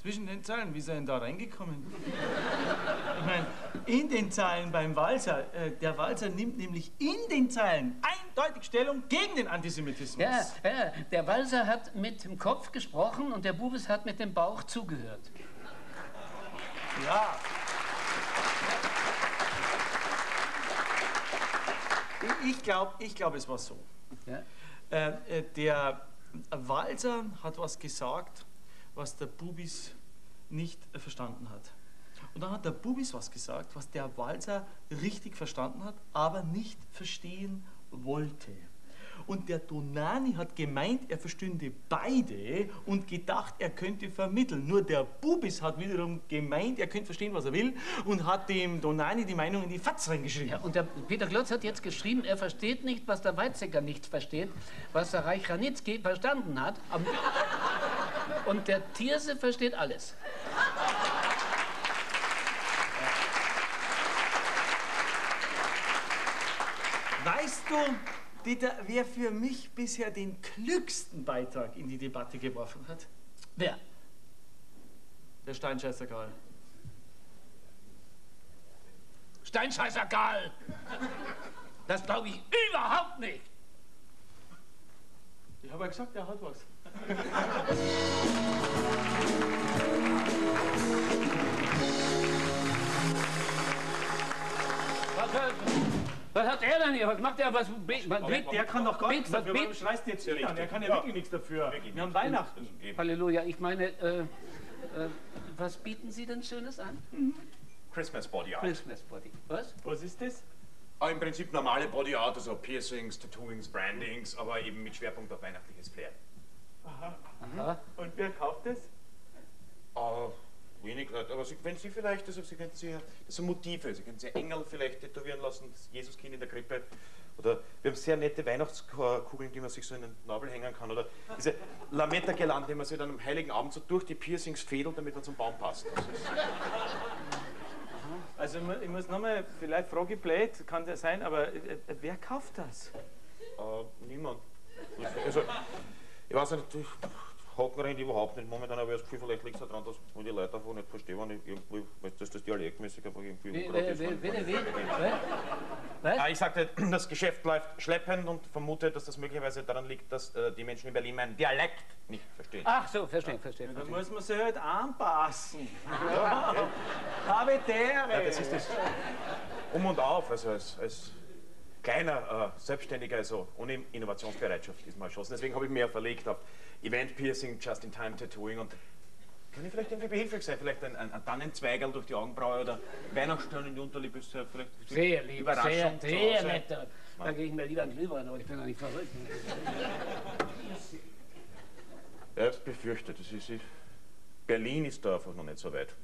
[SPEAKER 2] Zwischen den Zeilen, wie ist er denn da reingekommen? Ich meine, in den Zeilen beim Walzer, äh, der Walzer nimmt nämlich in den Zeilen eindeutig Stellung gegen den Antisemitismus.
[SPEAKER 1] Ja, ja, der Walser hat mit dem Kopf gesprochen und der Bubis hat mit dem Bauch zugehört.
[SPEAKER 2] ja. Ich- Ich glaube, ich glaub, es war so.
[SPEAKER 1] Ja?
[SPEAKER 2] Äh, äh, der Walzer hat was gesagt, was der Bubis nicht verstanden hat. Und dann hat der Bubis was gesagt, was der Walzer richtig verstanden hat, aber nicht verstehen wollte. Und der Donani hat gemeint, er verstünde beide und gedacht, er könnte vermitteln. Nur der Bubis hat wiederum gemeint, er könnte verstehen, was er will und hat dem Donani die Meinung in die Fatz reingeschrieben.
[SPEAKER 1] Ja, und der Peter Klotz hat jetzt geschrieben, er versteht nicht, was der Weizsäcker nicht versteht, was der Reich Ranitzky verstanden hat. Und der Thierse versteht alles.
[SPEAKER 2] Weißt du, Dieter, wer für mich bisher den klügsten Beitrag in die Debatte geworfen hat?
[SPEAKER 1] Wer?
[SPEAKER 2] Der Steinscheißer Karl.
[SPEAKER 1] Steinscheißer Karl! Das glaube ich überhaupt nicht.
[SPEAKER 2] Ich habe ja gesagt, er hat was.
[SPEAKER 1] Was, hat- was hat er denn hier? Was macht er? Was, be, was, bet-
[SPEAKER 2] Der kann doch gar nichts
[SPEAKER 1] was
[SPEAKER 2] dafür. Warum schreist du jetzt ihn an? Er kann ja
[SPEAKER 4] Ja.
[SPEAKER 2] wirklich nichts dafür.
[SPEAKER 4] Wirklich
[SPEAKER 2] Wir haben. Weihnachten.
[SPEAKER 1] Halleluja, ich meine, äh, äh, was bieten Sie denn Schönes an?
[SPEAKER 4] Christmas Body Art.
[SPEAKER 1] Christmas Body. Was?
[SPEAKER 2] Was ist das?
[SPEAKER 4] Aber Im Prinzip normale Body Art, also Piercings, Tattooings, Brandings, aber eben mit Schwerpunkt auf weihnachtliches Flair.
[SPEAKER 1] Aha.
[SPEAKER 2] Und wer kauft das?
[SPEAKER 4] Ah, wenig Leute, aber Sie, wenn Sie vielleicht, also Sie könnten sich, das sind Motive, Sie können sich Engel vielleicht tätowieren lassen, das Jesuskind in der Krippe. Oder wir haben sehr nette Weihnachtskugeln, die man sich so in den Nabel hängen kann. Oder diese Lametta-Girlande, die man sich dann am Heiligen Abend so durch die Piercings fädelt, damit man zum Baum passt.
[SPEAKER 2] Also ich muss nochmal, vielleicht Frage blöd, kann das sein, aber äh, äh, wer kauft das?
[SPEAKER 4] äh, niemand. Also, ich weiß nicht, ich haken rennt überhaupt nicht momentan, aber ich habe das Gefühl, vielleicht liegt es daran, dass man die Leute einfach nicht verstehen, wenn ich irgendwie, weil das, das dialektmäßig einfach irgendwie
[SPEAKER 1] Wie,
[SPEAKER 4] ungerade
[SPEAKER 1] wie,
[SPEAKER 4] ist.
[SPEAKER 1] wie, wie, wie, was?
[SPEAKER 4] Ah, ich sagte, das Geschäft läuft schleppend und vermute, dass das möglicherweise daran liegt, dass äh, die Menschen in Berlin meinen Dialekt nicht verstehen.
[SPEAKER 1] Ach so, verstehe, verstehe.
[SPEAKER 2] Da
[SPEAKER 1] verstehe.
[SPEAKER 2] muss man sich halt anpassen. Habitäre.
[SPEAKER 4] Ja, das ist das Um und Auf, also als, als kleiner äh, Selbstständiger, also ohne Innovationsbereitschaft ist man erschossen. Deswegen habe ich mehr verlegt auf Event-Piercing, Just-in-Time-Tattooing und kann ich vielleicht irgendwie behilflich sein? Vielleicht ein, ein, ein Tannenzweigerl durch die Augenbraue oder Weihnachtsstern in die Unterlippe ist ja vielleicht
[SPEAKER 1] Sehr lieb,
[SPEAKER 4] Überraschung
[SPEAKER 1] sehr, sehr nett. Da, gehe ich mir lieber einen Glühwein, aber ich bin ja nicht verrückt.
[SPEAKER 4] Ja, ich befürchte, das ist, ist, Berlin ist da einfach noch nicht so weit.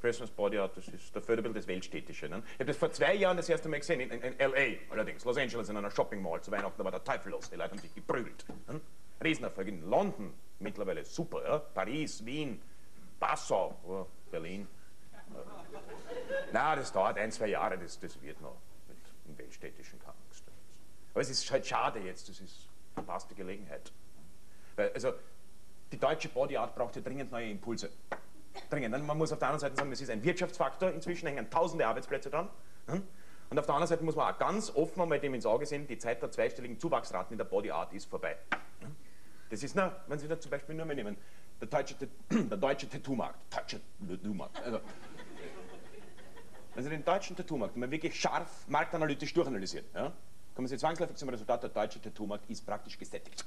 [SPEAKER 4] Christmas Body Art, das ist der Förderbild des Weltstädtische. Ne? Ich habe das vor zwei Jahren das erste Mal gesehen, in, in, in L.A. allerdings, Los Angeles, in einer Shopping Mall zu Weihnachten, da war der Teufel los, die Leute haben sich geprügelt. Ne? Riesenerfolg in London, mittlerweile super, ja? Paris, Wien, Passau, oh, Berlin. Na, das dauert ein, zwei Jahre, das, das wird noch mit dem Weltstädtischen nichts. Aber es ist halt schade jetzt, das ist verpasste Gelegenheit. Weil, also, die deutsche Body Art braucht ja dringend neue Impulse. Dringend. Man muss auf der anderen Seite sagen, das ist ein Wirtschaftsfaktor. Inzwischen hängen tausende Arbeitsplätze dran. hm? Und auf der anderen Seite muss man auch ganz offen einmal dem ins Auge sehen, die Zeit der zweistelligen Zuwachsraten in der Body Art ist vorbei. hm? Das ist, na, wenn Sie da zum Beispiel nur mal nehmen, der deutsche, der deutsche Tattoo-Markt. Deutsche Tattoo-Markt. Also, wenn Sie den deutschen Tattoo-Markt mal wirklich scharf marktanalytisch durchanalysieren, ja, kommen Sie zwangsläufig zum Resultat, der deutsche Tattoo-Markt ist praktisch gesättigt.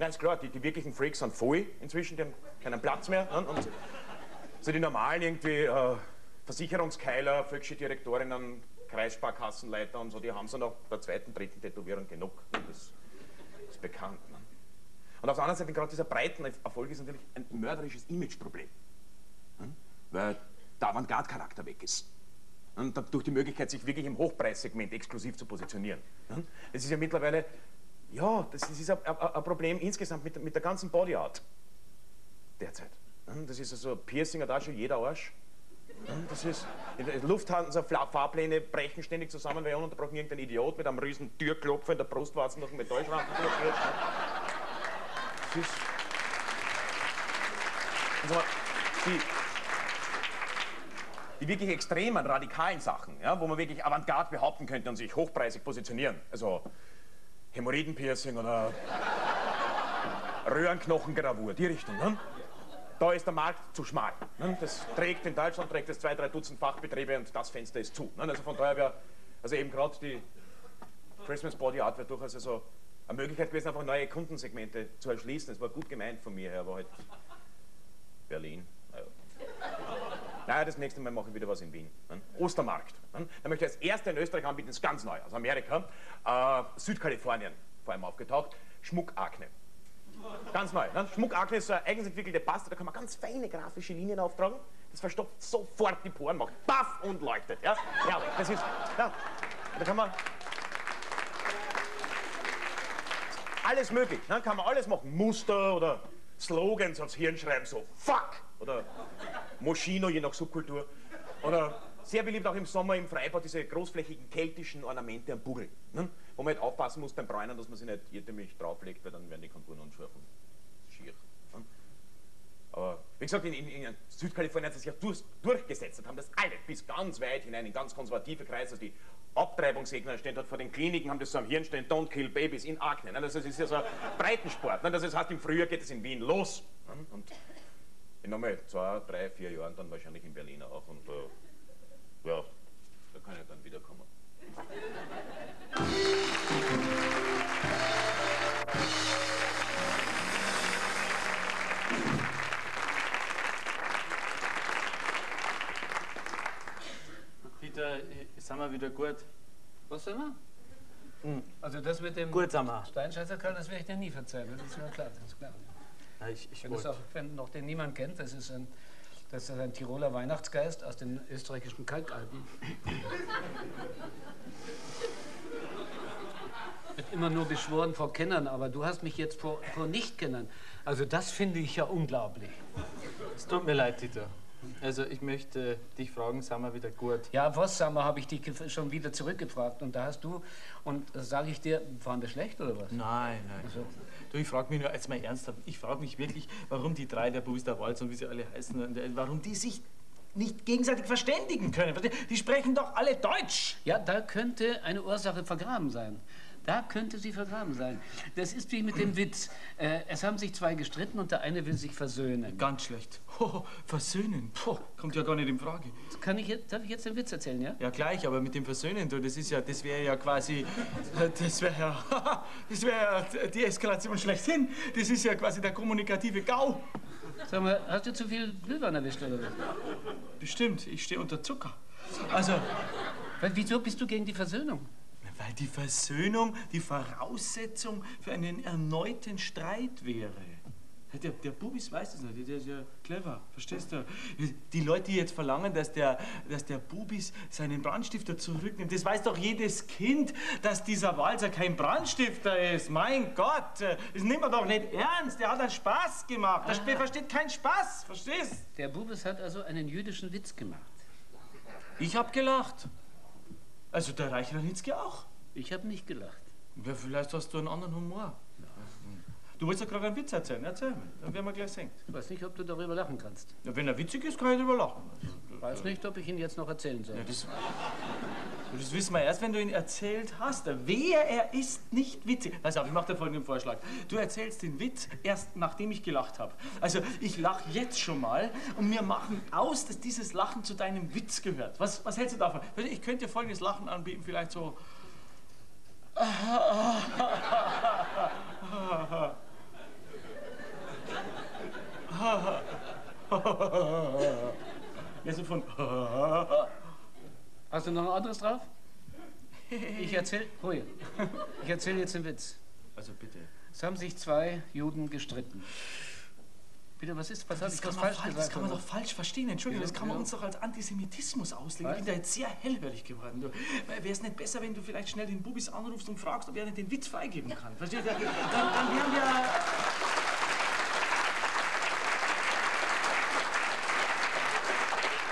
[SPEAKER 4] Ja, ist klar, die, die wirklichen Freaks sind voll inzwischen, die haben keinen Platz mehr. Ne? Und so die normalen irgendwie äh, Versicherungskeiler, Volksschuldirektorinnen, Kreissparkassenleiter und so, die haben so nach der zweiten, dritten Tätowierung genug. Ne? Das ist bekannt. Ne? Und auf der anderen Seite, gerade dieser breiten Erfolg ist natürlich ein mörderisches Imageproblem. Ne? Weil der Avantgarde-Charakter weg ist. Und durch die Möglichkeit, sich wirklich im Hochpreissegment exklusiv zu positionieren. Das ist ja mittlerweile, ja, das ist ein, ein Problem insgesamt mit, mit der ganzen Body Art derzeit. Das ist also Piercing hat auch schon jeder Arsch. Das ist, Lufthansa Fahrpläne brechen ständig zusammen, weil ununterbrochen irgendein Idiot mit einem riesen Türklopfer in der Brustwarze noch einen Metallschranken blockiert. Das ist. Also, die, die wirklich extremen, radikalen Sachen, ja, wo man wirklich Avantgarde behaupten könnte und sich hochpreisig positionieren. Also Hämorrhoidenpiercing oder Röhrenknochengravur, die Richtung. Ne? Da ist der Markt zu schmal. Ne? Das trägt in Deutschland trägt es zwei, drei Dutzend Fachbetriebe und das Fenster ist zu. Ne? Also von daher wäre, also eben gerade die Christmas Body Art wäre durchaus also eine Möglichkeit gewesen, einfach neue Kundensegmente zu erschließen. Es war gut gemeint von mir her, aber halt Berlin. Naja. Das nächste Mal mache ich wieder was in Wien. Ne? Ostermarkt. Ne? Da möchte ich als erster in Österreich anbieten, das ist ganz neu, aus Amerika, äh, Südkalifornien vor allem aufgetaucht, Schmuckakne. Ganz neu. Ne? Schmuckakne ist so eine eigens entwickelte Paste, da kann man ganz feine grafische Linien auftragen. Das verstopft sofort die Poren, macht baff und leuchtet. Ja, ja das ist, ja, da kann man alles möglich, ne? kann man alles machen. Muster oder Slogans aufs Hirn schreiben, so fuck oder Moschino, je nach Subkultur. Oder sehr beliebt auch im Sommer im Freibad diese großflächigen keltischen Ornamente am Bugel. Ne? Wo man halt aufpassen muss beim Bräunen, dass man sie nicht irrtümlich drauflegt, weil dann werden die Konturen unscharf und schier. Ne? Aber wie gesagt, in, in, in Südkalifornien hat es sich ja durch, durchgesetzt und haben das alle bis ganz weit hinein, in ganz konservative Kreise, also die Abtreibungsgegner stehen dort vor den Kliniken, haben das so am Hirn stehen, don't kill babies in Akne. Ne? Das ist ja so ein Breitensport. Ne? Das heißt, im Frühjahr geht es in Wien los. Ne? Und in nochmal zwei, drei, vier Jahren dann wahrscheinlich in Berlin auch. Und äh, ja, da kann ich dann wiederkommen.
[SPEAKER 2] Peter, sind wir wieder gut?
[SPEAKER 1] Was sind wir? Hm. Also das mit dem
[SPEAKER 2] Gut.
[SPEAKER 1] Steinscheißer das werde ich dir nie verzeihen. Das ist mir klar. Das ist klar.
[SPEAKER 2] Ja, ich, ich
[SPEAKER 1] Wenn, auch, wenn noch den niemand kennt, das ist ein, das ist ein Tiroler Weihnachtsgeist aus den österreichischen Kalkalpen. Wird immer nur beschworen vor Kennern, aber du hast mich jetzt vor, vor Nichtkennern. Also das finde ich ja unglaublich.
[SPEAKER 2] Es tut mir leid, Tito. Also ich möchte dich fragen, sind wir wieder gut?
[SPEAKER 1] Ja, was, sag mal, habe ich dich schon wieder zurückgefragt und da hast du, und sage ich dir, waren wir schlecht oder was?
[SPEAKER 2] Nein, nein. Also. Du, ich frage mich nur, jetzt mal ernsthaft, ich frage mich wirklich, warum die drei, der Bubis, der Walz und wie sie alle heißen, warum die sich nicht gegenseitig verständigen können. Die sprechen doch alle Deutsch.
[SPEAKER 1] Ja, da könnte eine Ursache vergraben sein. Da könnte sie vergraben sein. Das ist wie mit dem Witz. Äh, es haben sich zwei gestritten und der eine will sich versöhnen.
[SPEAKER 2] Ganz schlecht. Oh, versöhnen? Puh, kommt ja gar nicht in Frage.
[SPEAKER 1] Kann ich jetzt, darf ich jetzt den Witz erzählen, ja?
[SPEAKER 2] Ja, gleich, aber mit dem Versöhnen, du, das ist ja, das wäre ja quasi, das wäre ja, das wäre ja die Eskalation schlechthin. Das ist ja quasi der kommunikative GAU.
[SPEAKER 1] Sag mal, hast du zu viel Glühwein erwischt oder was?
[SPEAKER 2] Bestimmt, ich stehe unter Zucker. Also.
[SPEAKER 1] Wieso bist du gegen die Versöhnung?
[SPEAKER 2] Weil die Versöhnung die Voraussetzung für einen erneuten Streit wäre. Der, der Bubis weiß das nicht, der ist ja clever, verstehst du? Die Leute, die jetzt verlangen, dass der, dass der Bubis seinen Brandstifter zurücknimmt, das weiß doch jedes Kind, dass dieser Walzer kein Brandstifter ist. Mein Gott, das nimmt man doch nicht ernst, der hat einen Spaß gemacht. Der Aha. versteht keinen Spaß, verstehst?
[SPEAKER 1] Der Bubis hat also einen jüdischen Witz gemacht.
[SPEAKER 2] Ich hab gelacht. Also der Reichranitzky auch.
[SPEAKER 1] Ich habe nicht gelacht.
[SPEAKER 2] Ja, vielleicht hast du einen anderen Humor. Du wolltest ja gerade einen Witz erzählen. Erzähl mir, dann werden wir gleich sehen.
[SPEAKER 1] Ich weiß nicht, ob du darüber lachen kannst.
[SPEAKER 2] Ja, wenn er witzig ist, kann ich darüber lachen.
[SPEAKER 1] Ich weiß nicht, ob ich ihn jetzt noch erzählen soll.
[SPEAKER 2] Ja, das, das wissen wir erst, wenn du ihn erzählt hast. Wer er ist nicht witzig. Pass auf, ich mache dir folgenden Vorschlag. Du erzählst den Witz erst, nachdem ich gelacht habe. Also, ich lache jetzt schon mal und wir machen aus, dass dieses Lachen zu deinem Witz gehört. Was, was hältst du davon? Ich könnte dir folgendes Lachen anbieten, vielleicht so... Wir sind von.
[SPEAKER 1] Hast du noch ein anderes drauf? Ich erzähl. Ruhe. Ich erzähl jetzt den Witz.
[SPEAKER 2] Also bitte.
[SPEAKER 1] Es haben sich zwei Juden gestritten. Bitte, was ist? Was
[SPEAKER 2] Das
[SPEAKER 1] ich
[SPEAKER 2] kann,
[SPEAKER 1] was
[SPEAKER 2] man
[SPEAKER 1] falsch
[SPEAKER 2] falsch, das kann man doch falsch verstehen. Entschuldigung,
[SPEAKER 1] Ja,
[SPEAKER 2] das kann man
[SPEAKER 1] ja.
[SPEAKER 2] uns doch als Antisemitismus auslegen. Ich bin
[SPEAKER 1] Was?
[SPEAKER 2] da jetzt sehr hellhörig geworden. Wäre es nicht besser, wenn du vielleicht schnell den Bubis anrufst und fragst, ob er nicht den Witz freigeben kann? Verstehst du? Dann, dann wären wir.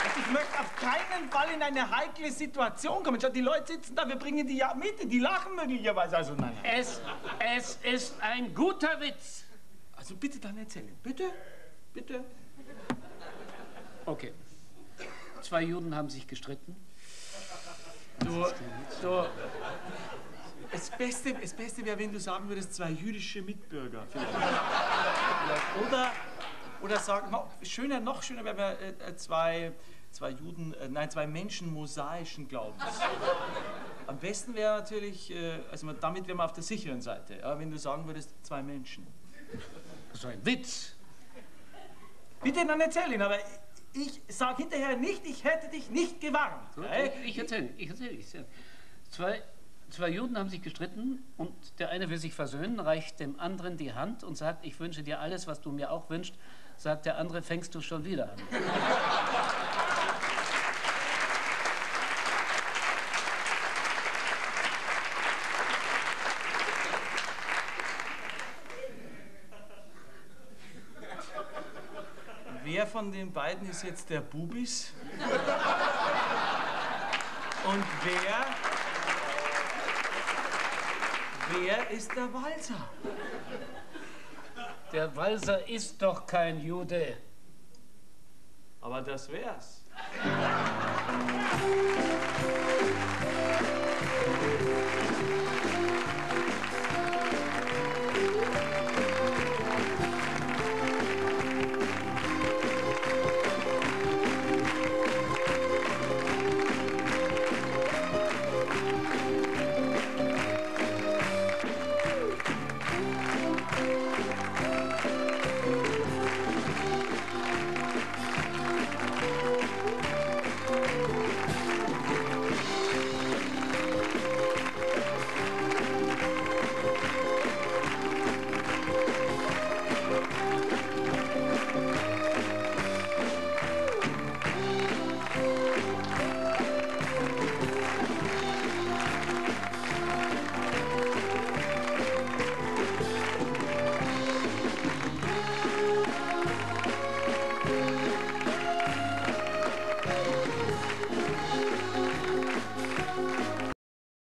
[SPEAKER 2] Also Ich möchte auf keinen Fall in eine heikle Situation kommen. Schau, die Leute sitzen da, wir bringen die ja mit, die lachen möglicherweise. Also nein.
[SPEAKER 1] Es, es ist ein guter Witz.
[SPEAKER 2] Also bitte dann erzählen. Bitte? Bitte?
[SPEAKER 1] Okay. Zwei Juden haben sich gestritten.
[SPEAKER 2] Du, du, das Beste, das Beste wäre, wenn du sagen würdest, zwei jüdische Mitbürger. Vielleicht. Oder, oder sagen, noch schöner, noch schöner wäre, äh, zwei, zwei Juden, äh, nein, zwei Menschen mosaischen Glaubens. Am besten wäre natürlich, äh, also damit wäre man auf der sicheren Seite, ja, wenn du sagen würdest, zwei Menschen.
[SPEAKER 1] Das ist ein Witz.
[SPEAKER 2] Bitte dann erzähl ihn, aber ich sage hinterher nicht, ich hätte dich nicht gewarnt.
[SPEAKER 1] Gut,
[SPEAKER 2] Hey?
[SPEAKER 1] Ich erzähle, ich erzähle. Ich erzähle. Zwei, zwei Juden haben sich gestritten und der eine will sich versöhnen, reicht dem anderen die Hand und sagt, ich wünsche dir alles, was du mir auch wünschst. Sagt der andere, fängst du schon wieder an.
[SPEAKER 2] Wer von den beiden ist jetzt der Bubis? Und wer? Wer ist der Walzer?
[SPEAKER 1] Der Walser ist doch kein Jude.
[SPEAKER 2] Aber das wär's.